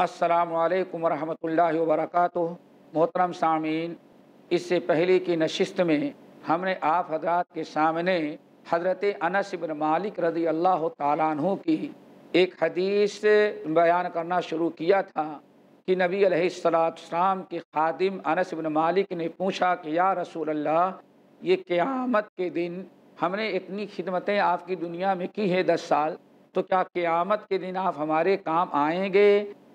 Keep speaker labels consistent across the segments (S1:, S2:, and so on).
S1: السلام علیکم ورحمۃ اللہ وبرکاتہ۔ محترم سامعین، اس سے پہلے کی نشست میں ہم نے آپ حضرات کے سامنے حضرت انس بن مالک رضی اللہ تعالیٰ عنہ کی ایک حدیث بیان کرنا شروع کیا تھا کہ نبی علیہ السلام کے خادم انس بن مالک نے پوچھا کہ یا رسول اللہ، یہ قیامت کے دن ہم نے اتنی خدمتیں آپ کی دنیا میں کی ہے دس سال، تو کیا قیامت کے دن آپ ہمارے کام آئیں گے؟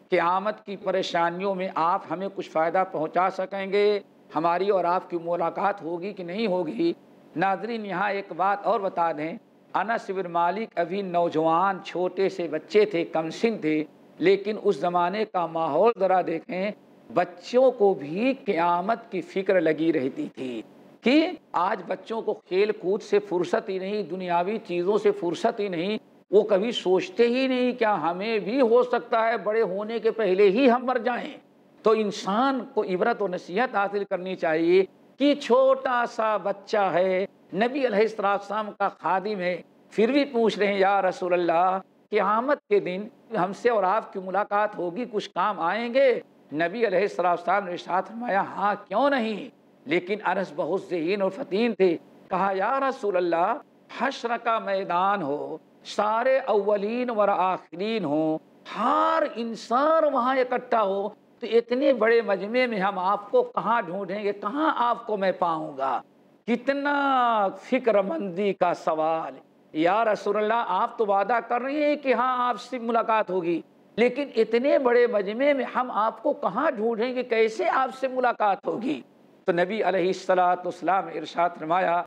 S1: قیامت کی پریشانیوں میں آپ ہمیں کچھ فائدہ پہنچا سکیں گے۔ ہماری اور آپ کی ملاقات ہوگی کہ نہیں ہوگی؟ ناظرین، یہاں ایک بات اور بتا دیں۔ انس بن مالک ابھی نوجوان، چھوٹے سے بچے تھے، کم سن تھے، لیکن اس زمانے کا ماحول ذرا دیکھیں، بچوں کو بھی قیامت کی فکر لگی رہتی تھی۔ کہ آج بچوں کو کھیل کود سے فرصت ہی نہیں، دنیاوی چیزوں سے فرصت ہی نہیں وہ کبھی سوچتے ہی نہیں کیا ہمیں بھی ہو سکتا ہے بڑے ہونے کے پہلے ہی ہم مر جائیں۔ تو انسان کو عبرت و نصیحت حاصل کرنی چاہیے کہ چھوٹا سا بچہ ہے، نبی علیہ السلام کا خادم ہے۔ پھر بھی پوچھ رہے ہیں، یا رسول اللہ، قیامت کے دن ہم سے اور آپ کی ملاقات ہوگی، کچھ کام آئیں گے؟ نبی علیہ السلام نے ساتھ فرمایا ہاں کیوں نہیں؟ لیکن انس بہت ذہین اور فتین تھے۔ کہا، یا رسول اللہ، حشر کا میدان ہو۔ سارے اولین و آخرین ہوں، ہر انسان وہاں اکٹھا ہو، تو اتنے بڑے مجمع میں ہم آپ کو کہاں ڈھونڈیں گے، کہاں آپ کو میں پاؤں گا؟ کتنا فکر مندی کا سوال۔ یا رسول اللہ، آپ تو وعدہ کر رہے ہیں کہ ہاں آپ سے ملاقات ہوگی۔ لیکن اتنے بڑے مجمع میں ہم آپ کو کہاں ڈھونڈیں گے، کیسے آپ سے ملاقات ہوگی؟ تو نبی علیہ السلاۃ اسلام ارشاد رمایا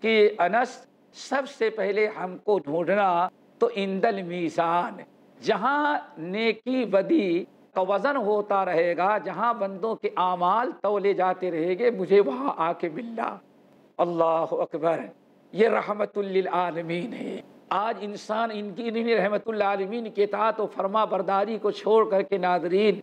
S1: کہ انس سب سے پہلے ہم کو ڈھونڈنا تو اندل میزان، جہاں نیکی بدی کا وزن ہوتا رہے گا، جہاں بندوں کے اعمال تولے جاتے رہے گے، مجھے وہاں آ کے ملنا۔ اللہ اکبر، یہ رحمت للعالمین ہے۔ آج انسان ان کی رحمت العالمین کے اطاعت و فرما برداری کو چھوڑ کر کے ناظرین،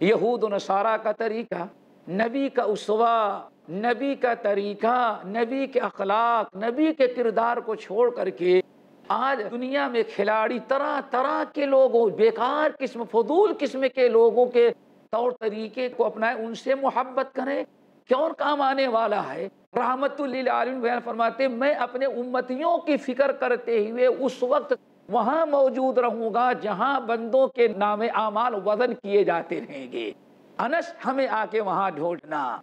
S1: یہود و نصارہ کا طریقہ، نبی کا اسوا نبی کا طریقہ، نبی کے اخلاق، نبی کے کردار کو چھوڑ کر کے آج دنیا میں کھلاڑی طرح طرح کے لوگوں بیکار قسم، فضول قسم کے لوگوں کے طور طریقے کو اپنائیں، ان سے محبت کریں۔ کیوں کام آنے والا ہے۔ رحمت بیان فرماتے میں اپنے امتیوں کی فکر کرتے ہوئے اس وقت وہاں موجود رہوں گا جہاں بندوں کے نام اعمال وزن کیے جاتے رہیں گے۔ انس، ہمیں آ کے وہاں ڈھونڈنا۔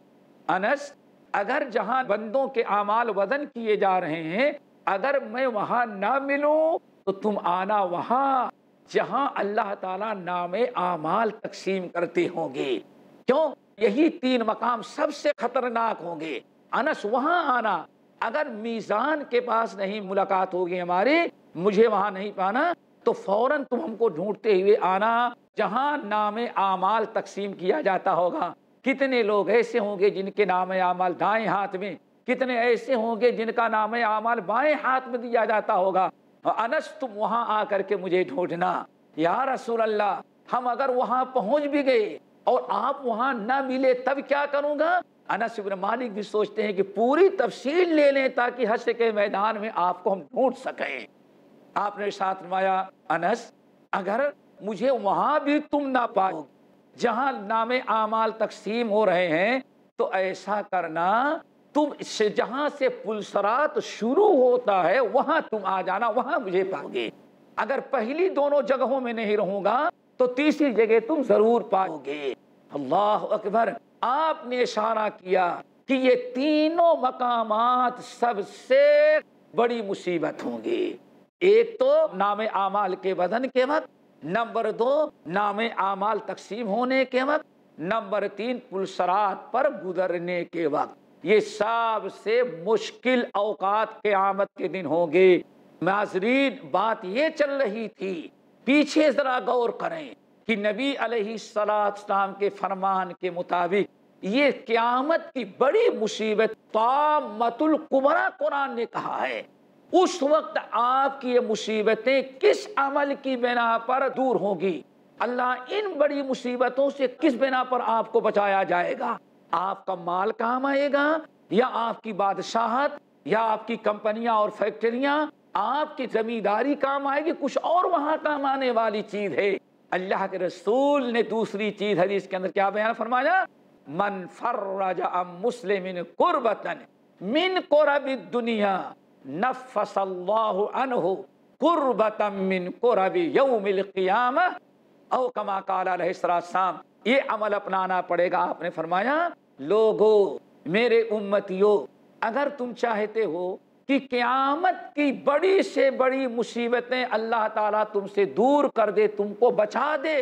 S1: انس، اگر جہاں بندوں کے اعمال وزن کیے جا رہے ہیں، اگر میں وہاں نہ ملوں، تو تم آنا وہاں، جہاں اللہ تعالیٰ نام اعمال تقسیم کرتے ہوں گے۔ کیوں؟ یہی تین مقام سب سے خطرناک ہوں گے۔ انس، وہاں آنا۔ اگر میزان کے پاس نہیں ملاقات ہوگی ہماری، مجھے وہاں نہیں پانا، تو فوراً تم ہم کو ڈھونڈتے ہوئے آنا، جہاں نام اعمال تقسیم کیا جاتا ہوگا۔ کتنے لوگ ایسے ہوں گے جن کے نام اعمال دائیں ہاتھ میں، کتنے ایسے ہوں گے جن کا نام اعمال بائیں ہاتھ میں دیا جاتا ہوگا؟ انس تم وہاں آ کر کے مجھے ڈھونڈنا، یا رسول اللہ، ہم اگر وہاں پہنچ بھی گئے اور آپ وہاں نہ ملے تب کیا کروں گا؟ انس ابن مالک بھی سوچتے ہیں کہ پوری تفصیل لے لیں تاکہ حشر کے میدان میں آپ کو ہم ڈھونڈ سکیں۔ آپ نے ساتھ نمایا انس، اگر مجھے وہاں بھی تم نہ پاؤ جہاں نام اعمال تقسیم ہو رہے ہیں، تو ایسا کرنا، تم جہاں سے پلسرات شروع ہوتا ہے، وہاں تم آ جانا، وہاں مجھے پاؤ گے اگر پہلی دونوں جگہوں میں نہیں رہوں گا، تو تیسری جگہ تم ضرور پاؤ گے اللہ اکبر، آپ نے اشارہ کیا کہ یہ تینوں مقامات سب سے بڑی مصیبت ہوں گی ایک تو نام اعمال کے بدن کے وقت نمبر دو، نام اعمال تقسیم ہونے کے وقت، نمبر تین پلسرات پر گزرنے کے وقت۔ یہ سب سے مشکل اوقات قیامت کے دن ہوں گے۔ ناظرین بات یہ چل رہی تھی، پیچھے ذرا غور کریں کہ نبی علیہ السلام کے فرمان کے مطابق یہ قیامت کی بڑی مصیبت طامت القبرا قرآن نے کہا ہے۔ اس وقت آپ کی یہ مصیبتیں کس عمل کی بنا پر دور ہوگی اللہ ان بڑی مصیبتوں سے کس بنا پر آپ کو بچایا جائے گا؟ آپ کا مال کام آئے گا؟ یا آپ کی بادشاہت؟ یا آپ کی کمپنیاں اور فیکٹریاں؟ آپ کی زمینداری کام آئے گی؟ کچھ اور وہاں کام آنے والی چیز ہے۔ اللہ کے رسول نے دوسری چیز حدیث کے اندر کیا بیان فرمایا؟ من فرج ام مسلم قربتن من قرب الدنیا نفس اللہ عنہ قربتا من قرب یوم القیامہ، او کما قال علیہ السلام یہ عمل اپنانا پڑے گا، آپ نے فرمایا، لوگو، میرے امتیو، اگر تم چاہتے ہو کہ قیامت کی بڑی سے بڑی مصیبتیں اللہ تعالیٰ تم سے دور کر دے، تم کو بچا دے،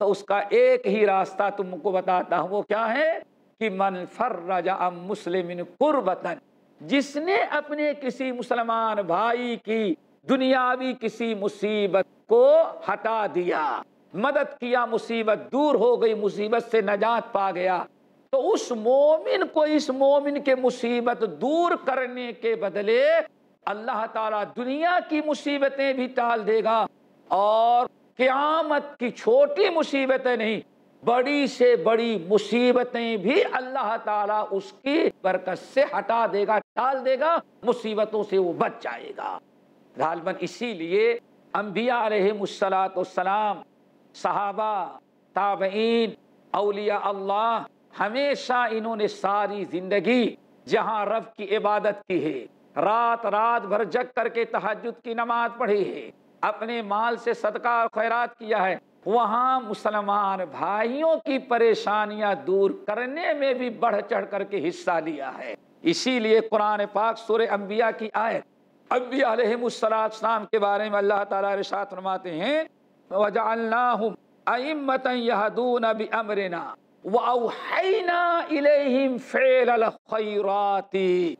S1: تو اس کا ایک ہی راستہ تم کو بتاتا ہوں، وہ کیا ہے؟ کہ من فرج ام مسلم قربتن جس نے اپنے کسی مسلمان بھائی کی دنیاوی کسی مصیبت کو ہٹا دیا، مدد کیا، مصیبت دور ہو گئی، مصیبت سے نجات پا گیا، تو اس مومن کو، اس مومن کے مصیبت دور کرنے کے بدلے اللہ تعالیٰ دنیا کی مصیبتیں بھی ٹال دے گا اور قیامت کی چھوٹی مصیبتیں نہیں بڑی سے بڑی مصیبتیں بھی اللہ تعالیٰ اس کی برکت سے ہٹا دے گا ٹال دے گا، مصیبتوں سے وہ بچ جائے گا۔ غالباً اسی لیے انبیاء علیہ السلام صحابہ، تابعین، اولیاء اللہ، ہمیشہ انہوں نے ساری زندگی جہاں رب کی عبادت کی ہے، رات رات بھر جگ کر کے تحجد کی نماز پڑھی ہے، اپنے مال سے صدقہ اور خیرات کیا ہے۔ وہاں مسلمان بھائیوں کی پریشانیاں دور کرنے میں بھی بڑھ چڑھ کر کے حصہ لیا ہے۔ اسی لیے قرآن پاک سورہ انبیاء کی آیت انبیاء علیہ السلام کے بارے میں اللہ تعالیٰ رشاد فرماتے ہیں، وَجَعَلْنَاهُمْ أَئِمَّةً يَهْدُونَ بِأَمْرِنَا وَأَوْحَيْنَا إِلَيْهِمْ فِعْلَ الْخَيْرَاتِ۔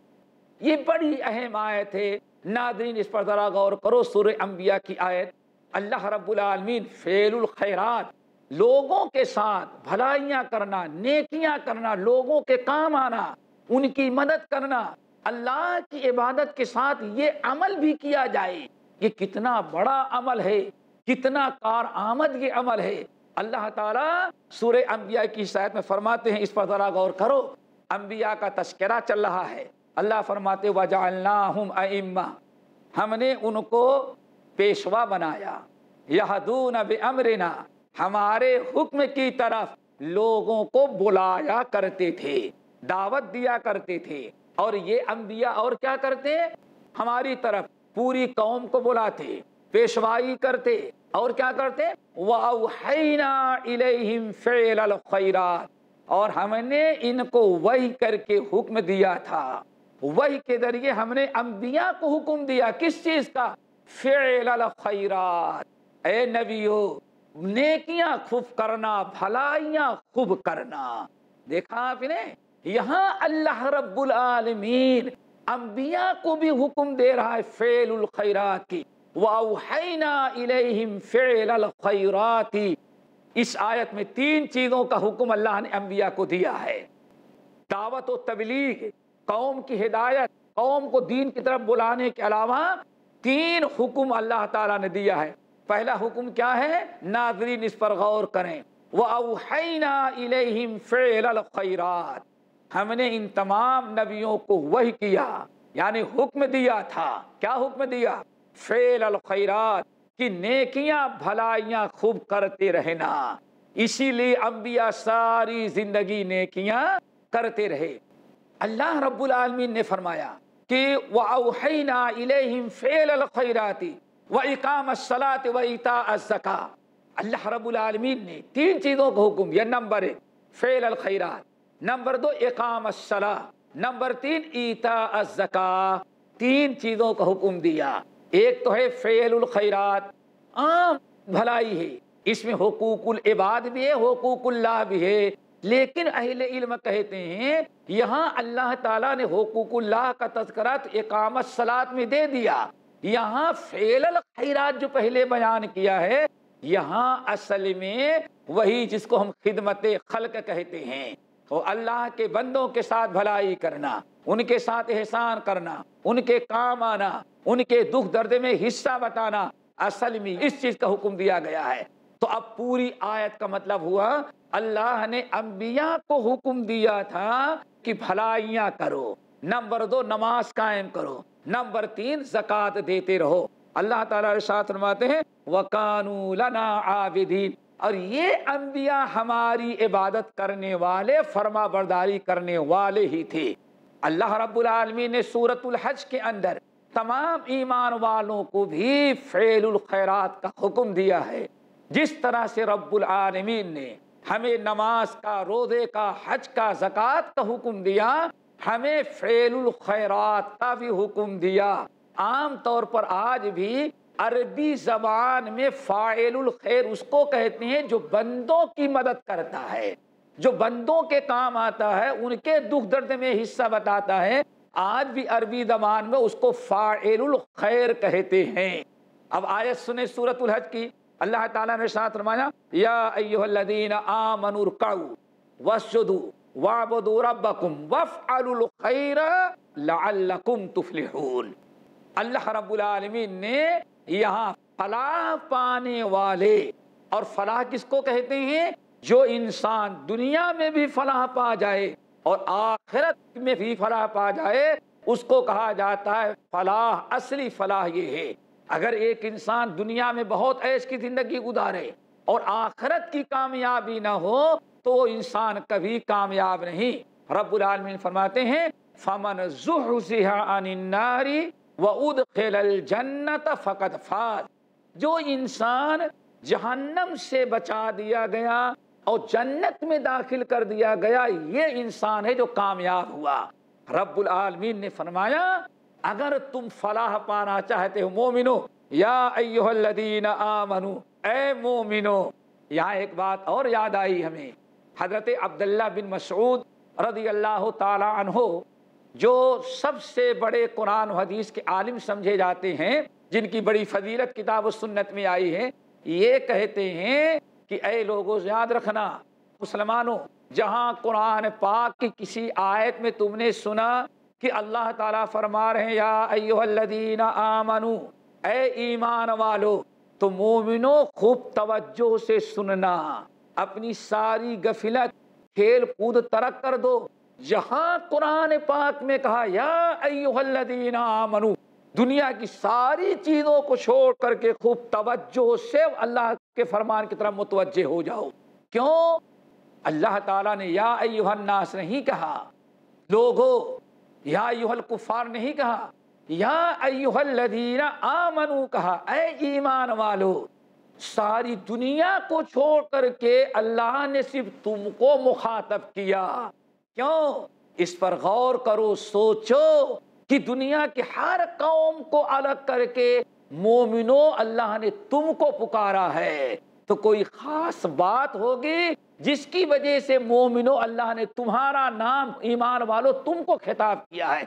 S1: یہ بڑی اہم آیت ہے۔ ناظرین، اس پر ذرا غور کرو، سورہ انبیاء کی آیت اللہ رب العالمین، فعل الخیرات، لوگوں کے ساتھ بھلائیاں کرنا، نیکیاں کرنا، لوگوں کے کام آنا، ان کی مدد کرنا، اللہ کی عبادت کے ساتھ یہ عمل بھی کیا جائے۔ یہ کتنا بڑا عمل ہے، کتنا کار آمد یہ عمل ہے۔ اللہ تعالیٰ سورہ انبیاء کی شاید میں فرماتے ہیں، اس پر ذرا غور کرو۔ انبیاء کا تذکرہ چل رہا ہے۔ اللہ فرماتے وَجَعَلْنَاهُمْ أَئِمَّا ہم نے ان کو پیشوا بنایا۔ یہدون بامرنا، ہمارے حکم کی طرف لوگوں کو بلایا کرتے تھے، دعوت دیا کرتے تھے۔ اور یہ انبیاء اور کیا کرتے؟ ہماری طرف پوری قوم کو بلاتے، پیشوائی کرتے۔ اور کیا کرتے؟ وَأَوْحَيْنَا إِلَيْهِمْ فِعْلَ الْخَيْرَاتِ۔ اور ہم نے ان کو وہی کر کے حکم دیا تھا۔ وہی کے ذریعے ہم نے انبیاء کو حکم دیا۔ کس چیز کا؟ فعل الخیرات۔ اے نبیو، نیکیاں خوب کرنا، بھلائیاں خوب کرنا۔ دیکھا آپ نے؟ یہاں اللہ رب العالمین انبیاء کو بھی حکم دے رہا ہے فعل الخیرات کی۔ وَأَوْحَيْنَا إِلَيْهِمْ فِعْلَ الْخَيْرَاتِ۔ اس آیت میں تین چیزوں کا حکم اللہ نے انبیاء کو دیا ہے۔ دعوت و تبلیغ، قوم کی ہدایت، قوم کو دین کی طرف بلانے کے علاوہ تین حکم اللہ تعالیٰ نے دیا ہے۔ پہلا حکم کیا ہے؟ ناظرین اس پر غور کریں۔ وَأَوْحَيْنَا إِلَيْهِمْ فِعْلَ الْخَيْرَاتِ۔ ہم نے ان تمام نبیوں کو وہی کیا یعنی حکم دیا تھا۔ کیا حکم دیا؟ فعل الخیرات کی نیکیاں، بھلائیاں خوب کرتے رہنا۔ اسی لیے انبیاء ساری زندگی نیکیاں کرتے رہے۔ اللہ رب العالمین نے فرمایا کہ وَأَوْحَيْنَا إِلَيْهِمْ فِعْلَ الْخَيْرَاتِ وَإِقَامَ الصَّلَاةِ وَإِيتَاءَ الزَّكَاةِ۔ اللہ رب العالمین نے تین چیزوں کو حکم یہ نمبر ایک، فعل الخیرات۔ نمبر دو، اقام الصلاة۔ نمبر تین، ایتاء الزکاة۔ تین چیزوں کا حکم دیا۔ ایک تو ہے فعل الخیرات۔ عام بھلائی ہے۔ اس میں حقوق العباد بھی ہے، حقوق اللہ بھی ہے۔ لیکن اہل علم کہتے ہیں، یہاں اللہ تعالیٰ نے حقوق اللہ کا تذکرات اقامت سلاد میں دے دیا۔ یہاں فعل الخیرات جو پہلے بیان کیا ہے، یہاں اصل میں وہی جس کو ہم خدمت خلق کہتے ہیں۔ وہ اللہ کے بندوں کے ساتھ بھلائی کرنا، ان کے ساتھ احسان کرنا، ان کے کام آنا، ان کے دکھ درد میں حصہ بتانا اصل میں اس چیز کا حکم دیا گیا ہے۔ تو اب پوری آیت کا مطلب ہوا، اللہ نے انبیاء کو حکم دیا تھا کہ بھلائیاں کرو، نمبر دو نماز قائم کرو، نمبر تین زکوٰۃ دیتے رہو۔ اللہ تعالیٰ ارشاد فرماتے ہیں، وَقَانُوا لَنَا عَابِدِينَ۔ اور یہ انبیاء ہماری عبادت کرنے والے، فرما برداری کرنے والے ہی تھے۔ اللہ رب العالمین نے سورت الحج کے اندر تمام ایمان والوں کو بھی فعل الخیرات کا حکم دیا ہے۔ جس طرح سے رب العالمین نے ہمیں نماز کا، روزے کا، حج کا زکوٰۃ کا حکم دیا، ہمیں فعل الخیرات کا بھی حکم دیا۔ عام طور پر آج بھی عربی زبان میں فائل الخیر اس کو کہتے ہیں جو بندوں کی مدد کرتا ہے۔ جو بندوں کے کام آتا ہے، ان کے دکھ درد میں حصہ بتاتا ہے۔ آج بھی عربی زبان میں اس کو فائل الخیر کہتے ہیں۔ اب آیت سنے سورت الحج کی۔ اللہ تعالیٰ نے ساتھ فرمایا، یا ایوہ الذین آمنوا رکعوا واسجدوا وعبدوا ربکم وفعلوا الخیر لعلکم تفلحون۔ اللہ رب العالمین نے یہاں فلاح پانے والے اور فلاح کس کو کہتے ہیں؟ جو انسان دنیا میں بھی فلاح پا جائے اور آخرت میں بھی فلاح پا جائے، اس کو کہا جاتا ہے فلاح، اصلی فلاح یہ ہے۔ اگر ایک انسان دنیا میں بہت عیش کی زندگی گزارے اور آخرت کی کامیابی نہ ہو تو وہ انسان کبھی کامیاب نہیں۔ رب العالمین فرماتے ہیں، فمن عن النار وَأُدْخِلَ الْجَنَّةَ فَقَدْ فَاد جو انسان جہنم سے بچا دیا گیا اور جنت میں داخل کر دیا گیا، یہ انسان ہے جو کامیاب ہوا۔ رب العالمین نے فرمایا اگر تم فلاح پانا چاہتے ہو، مومنو، یا ایوہ الذین آمنو، اے مومنو، یہاں ایک بات اور یاد آئی ہمیں، حضرت عبداللہ بن مسعود رضی اللہ تعالی عنہ، جو سب سے بڑے قرآن و حدیث کے عالم سمجھے جاتے ہیں، جن کی بڑی فضیلت کتاب و سنت میں آئی ہے، یہ کہتے ہیں کہ اے لوگوں یاد رکھنا، مسلمانوں، جہاں قرآن پاک کی کسی آیت میں تم نے سنا کہ اللہ تعالیٰ فرما رہے ہیں، یا ایوہ الذین آمنو، اے ایمان والو، تو مومنو خوب توجہ سے سننا، اپنی ساری گفلت کھیل کود ترک کر دو۔ جہاں قرآن پاک میں کہا، یا ایوہ الذین آمنو، دنیا کی ساری چیزوں کو چھوڑ کر کے خوب توجہ سے اللہ کے فرمان کی طرف متوجہ ہو جاؤ۔ کیوں؟ اللہ تعالیٰ نے یا ایوہ الناس نہیں کہا، لوگو یا ایوہ الکفار نہیں کہا، یا ایوہ الذین آمنو کہا، اے ایمان والو، ساری دنیا کو چھوڑ کر کے اللہ نے صرف تم کو مخاطب کیا۔ کیوں؟ اس پر غور کرو، سوچو کہ دنیا کی ہر قوم کو الگ کر کے مومنو اللہ نے تم کو پکارا ہے۔ تو کوئی خاص بات ہوگی جس کی وجہ سے مومنو اللہ نے تمہارا نام ایمان والو تم کو خطاب کیا ہے۔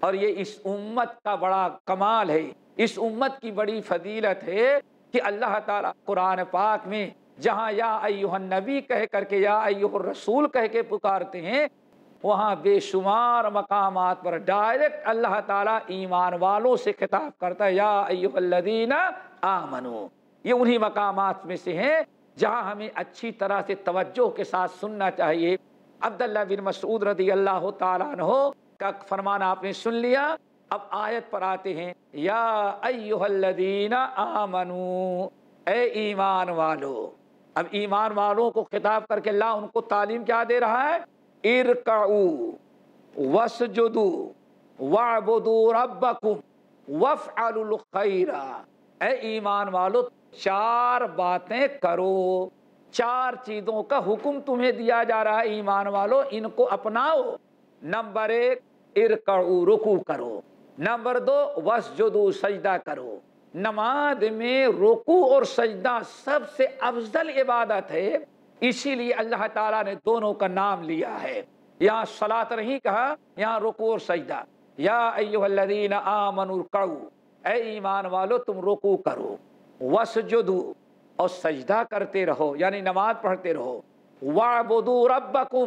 S1: اور یہ اس امت کا بڑا کمال ہے۔ اس امت کی بڑی فضیلت ہے کہ اللہ تعالیٰ قرآن پاک میں جہاں یا ایوہ النبی کہہ کر کے یا ایوہ الرسول کہہ کے پکارتے ہیں، وہاں بے شمار مقامات پر ڈائریکٹ اللہ تعالیٰ ایمان والوں سے خطاب کرتا ہے، یا ایوہ الذین آمنو۔ یہ انہی مقامات میں سے ہیں جہاں ہمیں اچھی طرح سے توجہ کے ساتھ سننا چاہیے۔ عبداللہ بن مسعود رضی اللہ تعالیٰ عنہ کا فرمانا آپ نے سن لیا۔ اب آیت پر آتے ہیں۔ یا ایوہ الذین آمنو، اے ایمان والو۔ اب ایمان والوں کو خطاب کر کے اللہ ان کو تعلیم کیا دے رہا ہے؟ ارکعو وسجدو وعبدو ربکم وفعلوا الخیر۔ اے ایمان والو چار باتیں کرو۔ چار چیزوں کا حکم تمہیں دیا جا رہا ہے، ایمان والو، ان کو اپناؤ۔ نمبر ایک، ارکعو رکو کرو۔ نمبر دو، وسجدو، سجدہ کرو۔ نماز میں رکو اور سجدہ سب سے افضل عبادت ہے، اسی لیے اللہ تعالیٰ نے دونوں کا نام لیا ہے۔ یہاں سلات نہیں کہا، یہاں رکو اور سجدہ۔ یا ایوہ الذین آمنوا اے ایمان والو، تم رکو کرو۔ وسجدو اور سجدہ کرتے رہو یعنی نماز پڑھتے رہو۔ وعبدو ربکم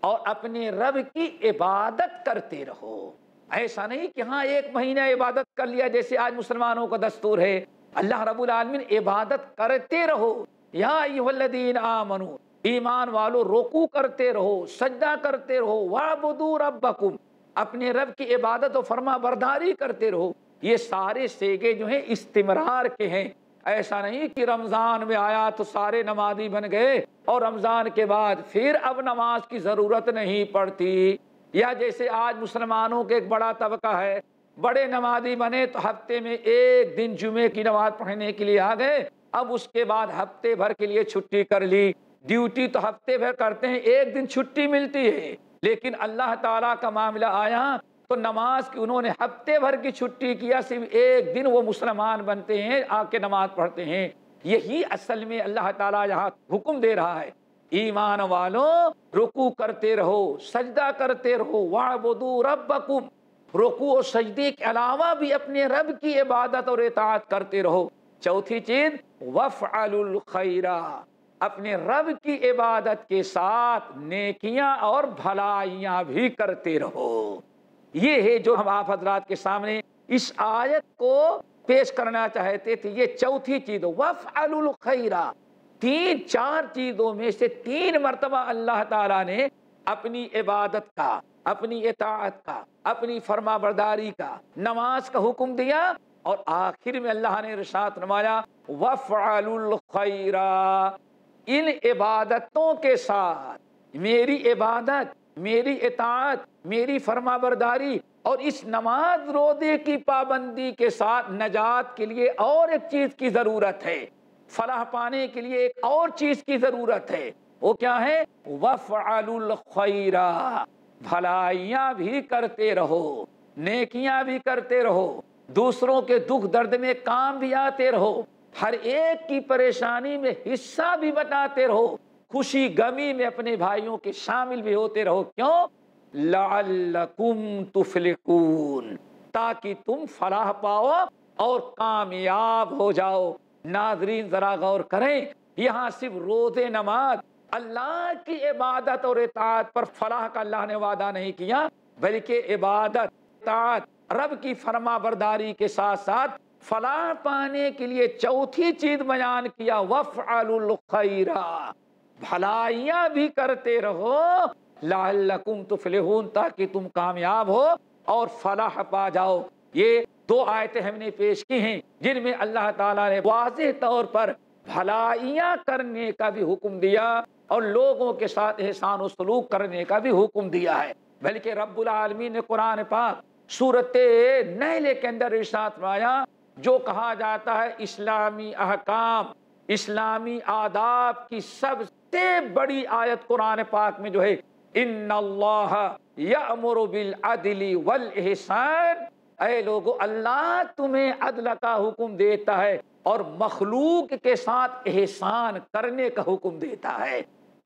S1: اور اپنے رب کی عبادت کرتے رہو۔ ایسا نہیں کہ ہاں ایک مہینہ عبادت کر لیا، جیسے آج مسلمانوں کا دستور ہے۔ اللہ رب العالمین عبادت کرتے رہو۔ یا ایوہ الذین آمنو، ایمان والو رکو کرتے رہو، سجدہ کرتے رہو۔ وعبدو ربکم، اپنے رب کی عبادت و فرما برداری کرتے رہو۔ یہ سارے سیگے جو ہیں، استمرار کے ہیں۔ ایسا نہیں کہ رمضان میں آیا تو سارے نمازی بن گئے اور رمضان کے بعد پھر اب نماز کی ضرورت نہیں پڑتی۔ یا جیسے آج مسلمانوں کے ایک بڑا طبقہ ہے، بڑے نمازی بنے تو ہفتے میں ایک دن جمعے کی نماز پڑھنے کے لیے آ گئے۔ اب اس کے بعد ہفتے بھر کے لیے چھٹی کر لی۔ ڈیوٹی تو ہفتے بھر کرتے ہیں، ایک دن چھٹی ملتی ہے۔ لیکن اللہ تعالیٰ کا معاملہ آیا تو نماز کی انہوں نے ہفتے بھر کی چھٹی کیا، صرف ایک دن وہ مسلمان بنتے ہیں آ کے نماز پڑھتے ہیں۔ یہی اصل میں اللہ تعالیٰ یہاں حکم دے رہا ہے۔ ایمان والوں رکو کرتے رہو، سجدہ کرتے رہو۔ وعبدو ربکم۔ رکو و سجدے کے علاوہ بھی اپنے رب کی عبادت اور اطاعت کرتے رہو۔ چوتھی چیز وفعل الخیرہ اپنے رب کی عبادت کے ساتھ نیکیاں اور بھلائیاں بھی کرتے رہو۔ یہ ہے جو ہم آپ حضرات کے سامنے اس آیت کو پیش کرنا چاہتے تھے، یہ چوتھی چیز وفعل الخیرہ تین، چار چیزوں میں سے تین مرتبہ اللہ تعالیٰ نے اپنی عبادت کا، اپنی اطاعت کا، اپنی فرما برداری کا، نماز کا حکم دیا اور آخر میں اللہ نے رشاد نمایا وفعل الخیرہ ان عبادتوں کے ساتھ، میری عبادت میری اطاعت، میری فرما برداری اور اس نماز رودے کی پابندی کے ساتھ نجات کے لیے اور ایک چیز کی ضرورت ہے۔ فلاح پانے کے لیے ایک اور چیز کی ضرورت ہے۔ وہ کیا ہے؟ وفعل الخیرہ بھلائیاں بھی کرتے رہو، نیکیاں بھی کرتے رہو، دوسروں کے دکھ درد میں کام بھی آتے رہو، ہر ایک کی پریشانی میں حصہ بھی بتاتے رہو۔ خوشی گمی میں اپنے بھائیوں کے شامل بھی ہوتے رہو۔ کیوں؟ لعلکم تفلقون تاکہ تم فلاح پاؤ اور کامیاب ہو جاؤ۔ ناظرین، ذرا غور کریں، یہاں صرف روز نماز، اللہ کی عبادت اور اطاعت پر فلاح کا اللہ نے وعدہ نہیں کیا، بلکہ عبادت، اطاعت، رب کی فرما برداری کے ساتھ ساتھ فلاح پانے کے لیے چوتھی چیز بیان کیا۔ وفعل الخیرہ بھلائیاں بھی کرتے رہو۔ لعلکم تفلحون، تاکہ تم کامیاب ہو اور فلاح پا جاؤ۔ یہ دو آیتیں ہم نے پیش کی ہیں، جن میں اللہ تعالیٰ نے واضح طور پر بھلائیاں کرنے کا بھی حکم دیا اور لوگوں کے ساتھ احسان و سلوک کرنے کا بھی حکم دیا ہے۔ بلکہ رب العالمین نے قرآن پاک صورت نحلے کے اندر ارشاد فرمایا، جو کہا جاتا ہے اسلامی احکام، اسلامی آداب کی سب سے بڑی آیت قرآن پاک میں جو ہے، ان اللہ یامر بالعدل والاحسان اے لوگو، اللہ تمہیں عدل کا حکم دیتا ہے اور مخلوق کے ساتھ احسان کرنے کا حکم دیتا ہے۔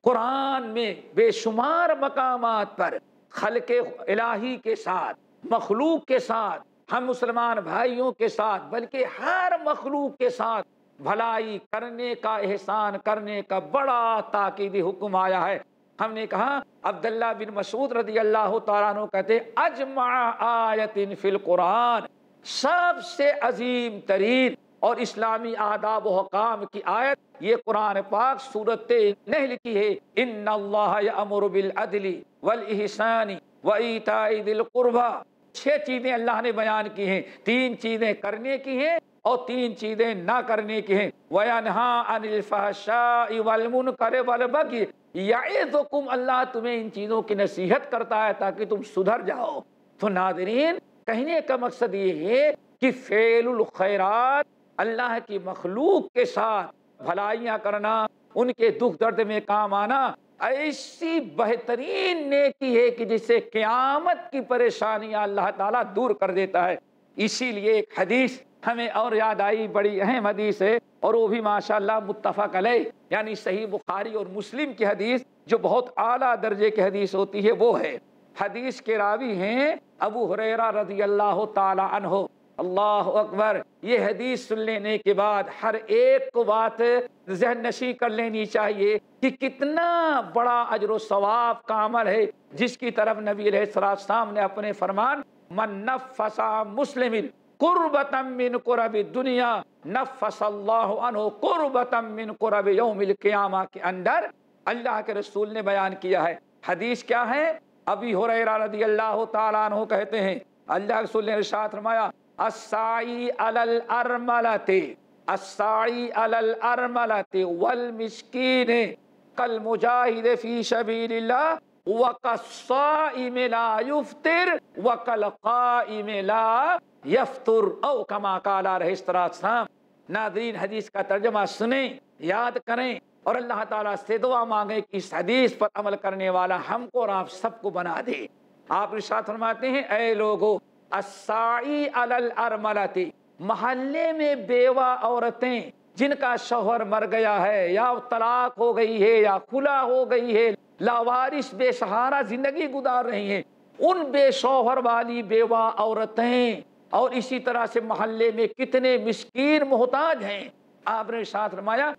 S1: قرآن میں بے شمار مقامات پر خلق الہی کے ساتھ، مخلوق کے ساتھ، ہم مسلمان بھائیوں کے ساتھ، بلکہ ہر مخلوق کے ساتھ بھلائی کرنے کا احسان کرنے کا بڑا تاکیدی حکم آیا ہے۔ ہم نے کہا، عبداللہ بن مسعود رضی اللہ تعالیٰ عنہ کہتے، اجمع آیت فی القرآن، سب سے عظیم ترین اور اسلامی آداب و حکام کی آیت۔ یہ قرآن پاک صورت نحل کی ہے۔ ان اللہ یامر بالعدل والاحسان وایتاء ذی القربى چھ چیزیں اللہ نے بیان کی ہیں، تین چیزیں کرنے کی ہیں۔ اور تین چیزیں نہ کرنے کی ہیں۔ وَيَنْهَا عَنِ الْفَحْشَاءِ وَالْمُنْكَرِ وَالْبَغْيِ یعظکم اللہ تمہیں ان چیزوں کی نصیحت کرتا ہے تاکہ تم سدھر جاؤ۔ تو ناظرین، کہنے کا مقصد یہ ہے کہ فعل الخیرات اللہ کی مخلوق کے ساتھ بھلائیاں کرنا، ان کے دکھ درد میں کام آنا ایسی بہترین نیکی ہے کہ جس سے قیامت کی پریشانیاں اللہ تعالیٰ دور کر دیتا ہے۔ اسی لیے ایک حدیث ہمیں اور یاد آئی بڑی اہم حدیث ہے اور وہ بھی ماشاءاللہ متفق علیہ یعنی صحیح بخاری اور مسلم کی حدیث، جو بہت اعلیٰ درجے کی حدیث ہوتی ہے، وہ ہے۔ حدیث کے راوی ہیں ابو حریرہ رضی اللہ تعالی عنہ۔ اللہ اکبر، یہ حدیث سن لینے کے بعد ہر ایک کو بات ذہن نشی کر لینی چاہیے کہ کتنا بڑا اجر و ثواب کا عمل ہے۔ جس کی طرف نبی علیہ السلام نے اپنے فرمان، من نفسا مسلم قربتم من قرب دنیا نفس اللہ عنہ قربتم من قرب یوم القیامہ کے اندر اللہ کے رسول نے بیان کیا ہے۔ حدیث کیا ہے؟ ابھی حریرہ رضی اللہ تعالیٰ عنہ کہتے ہیں، اللہ کے رسول نے ارشاد فرمایا السائی علی الارملت الساعی علی الارملت والمسکین کل مجاہد فی شبیل اللہ وَقَصَّائِمِ لَا يُفْتِرْ وَقَلْقَائِمِ لَا يَفْتُرْ او کما قالا رہے استرات ناظرین، حدیث کا ترجمہ سنیں، یاد کریں اور اللہ تعالیٰ سے دعا مانگے کہ اس حدیث پر عمل کرنے والا ہم کو اور آپ سب کو بنا دے۔ آپ رشاہ فرماتے ہیں، اے لوگو، السائی علی الارملتی محلے میں بیوہ عورتیں جن کا شوہر مر گیا ہے، یا طلاق ہو گئی ہے، یا کھلا ہو گئی ہے لاوارش بے سہارا زندگی گزار رہی ہیں۔ ان بے شوہر والی بیوہ عورتیں اور اسی طرح سے محلے میں کتنے مسکین محتاج ہیں۔ آپ نے ساتھ رمایا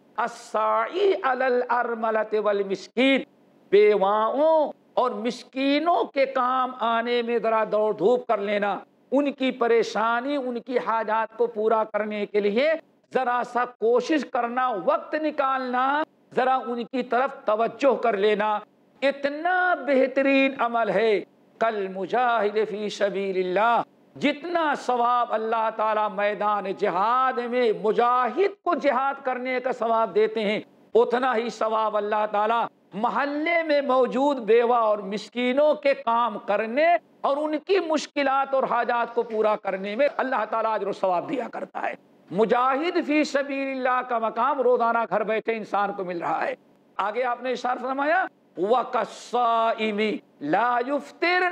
S1: والمسکین، بیواؤں اور مسکینوں کے کام آنے میں ذرا دوڑ دھوپ کر لینا۔ ان کی پریشانی، ان کی حاجات کو پورا کرنے کے لیے ذرا سا کوشش کرنا، وقت نکالنا، ذرا ان کی طرف توجہ کر لینا۔ اتنا بہترین عمل ہے۔ کل مجاہد فی شبیل اللہ۔ جتنا ثواب اللہ تعالی میدان جہاد میں مجاہد کو جہاد کرنے کا ثواب دیتے ہیں، اتنا ہی ثواب اللہ تعالی محلے میں موجود بیوہ اور مسکینوں کے کام کرنے اور ان کی مشکلات اور حاجات کو پورا کرنے میں اللہ تعالیٰ عجر و ثواب دیا کرتا ہے۔ مجاہد فی سبیل اللہ کا مقام روزانہ گھر بیٹھے انسان کو مل رہا ہے۔ آگے آپ نے اشار فرمایا وَقَصَّائِمِ لَا يُفْتِرْ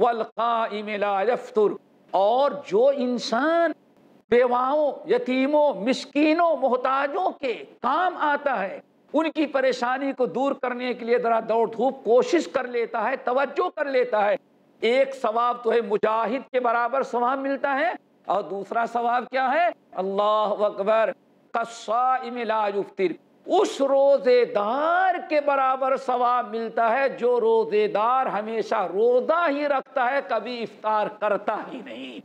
S1: وَالْقَائِمِ لَا يَفْتُرْ۔ اور جو انسان بیواؤں، یتیموں، مسکینوں، محتاجوں کے کام آتا ہے، ان کی پریشانی کو دور کرنے کے لیے ذرا دوڑ دھوپ کوشش کر لیتا ہے، توجہ کر لیتا ہے۔ ایک ثواب تو ہے مجاہد کے برابر ثواب ملتا ہے، اور دوسرا ثواب کیا ہے؟ اللہ اکبر قصائم لا یفتر اس روزے دار کے برابر ثواب ملتا ہے جو روزے دار ہمیشہ روزہ ہی رکھتا ہے، کبھی افطار کرتا ہی نہیں۔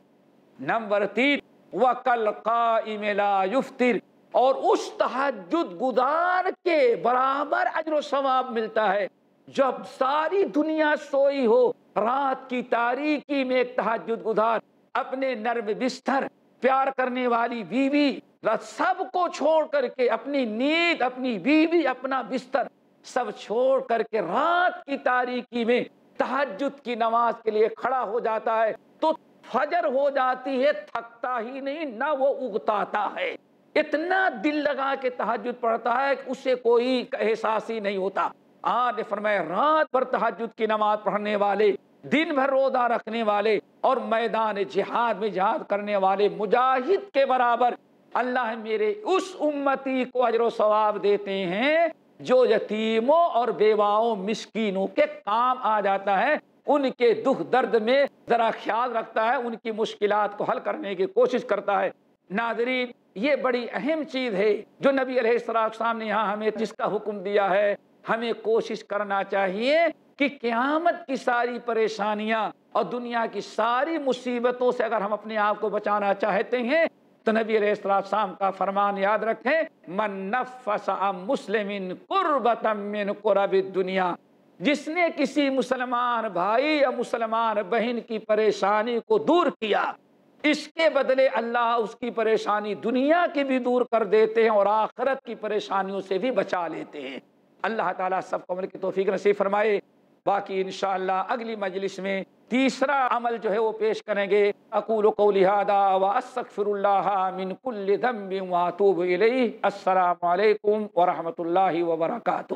S1: نمبر تین وَقَلْ قَائِمِ لَا يُفْتِرْ اور اس تحجد گزار کے برابر عجر و ثواب ملتا ہے۔ جب ساری دنیا سوئی ہو، رات کی تاریکی میں ایک تحجد گزار، اپنے نرم بستر، پیار کرنے والی بیوی سب کو چھوڑ کر کے اپنی نیند، اپنی بیوی، اپنا بستر سب چھوڑ کر کے رات کی تاریکی میں تحجد کی نماز کے لیے کھڑا ہو جاتا ہے۔ تو فجر ہو جاتی ہے، تھکتا ہی نہیں، نہ وہ اگتاتا ہے۔ اتنا دل لگا کے تحجد پڑھتا ہے کہ اسے کوئی احساس ہی نہیں ہوتا۔ آج فرمائے رات پر تحجد کی نماز پڑھنے والے، دن بھر روزہ رکھنے والے اور میدان جہاد میں جہاد کرنے والے مجاہد کے برابر اللہ میرے اس امتی کو اجر و ثواب دیتے ہیں جو یتیموں اور بیواؤں مسکینوں کے کام آ جاتا ہے، ان کے دکھ درد میں ذرا خیال رکھتا ہے، ان کی مشکلات کو حل کرنے کی کوشش کرتا ہے۔ ناظرین، یہ بڑی اہم چیز ہے جو نبی علیہ السلام نے یہاں ہمیں جس کا حکم دیا ہے، ہمیں کوشش کرنا چاہیے کہ قیامت کی ساری پریشانیاں اور دنیا کی ساری مصیبتوں سے اگر ہم اپنے آپ کو بچانا چاہتے ہیں تو نبی علیہ السلام کا فرمان یاد رکھیں، من نفس مسلم قربتا من قرب الدنیا جس نے کسی مسلمان بھائی یا مسلمان بہن کی پریشانی کو دور کیا، اس کے بدلے اللہ اس کی پریشانی دنیا کی بھی دور کر دیتے ہیں اور آخرت کی پریشانیوں سے بھی بچا لیتے ہیں۔ اللہ تعالیٰ سب کو عمل کی توفیق نصیب فرمائے۔ باقی انشاءاللہ اگلی مجلس میں تیسرا عمل جو ہے وہ پیش کریں گے۔ اقول قولی هذا واستغفر الله من كل ذنب واتوب الیہ۔ السلام علیکم ورحمۃ اللہ وبرکاتہ۔